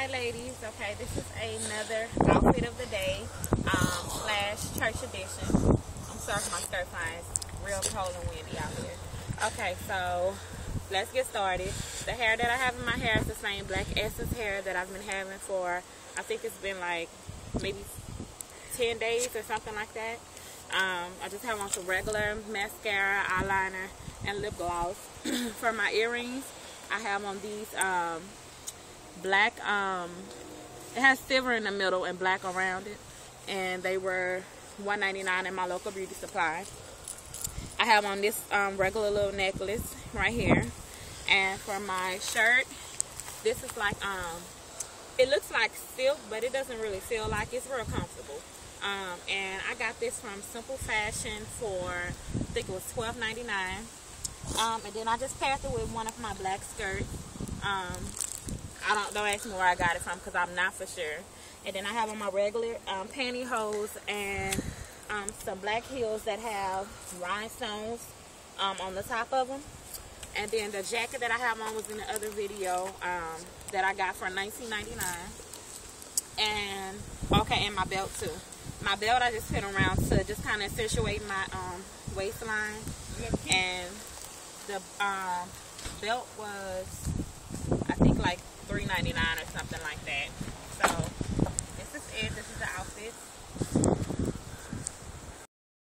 Hi ladies, okay, this is another outfit of the day, um, slash church edition. I'm sorry for my skirt fine, it's real cold and windy out here. Okay, so let's get started. The hair that I have in my hair is the same Black Essence hair that I've been having for, I think it's been like maybe 10 days or something like that. Um, I just have on some regular mascara, eyeliner, and lip gloss. for my earrings, I have on these um, black um it has silver in the middle and black around it. And they were 1.99 in my local beauty supply. I have on this um, regular little necklace right here. And for my shirt this is like um it looks like silk but it doesn't really feel like it's real comfortable. Um, and I got this from Simply Fashion for I think it was $12.99 um, and then I just paired it with one of my black skirts. Um, I don't don't ask me where I got it from because I'm not for sure. And then I have on my regular um, pantyhose and um, some black heels that have rhinestones um, on the top of them. And then the jacket that I have on was in the other video um, that I got for $19.99. And okay, and my belt too. My belt I just put around to just kind of accentuate my um, waistline. And the um, belt was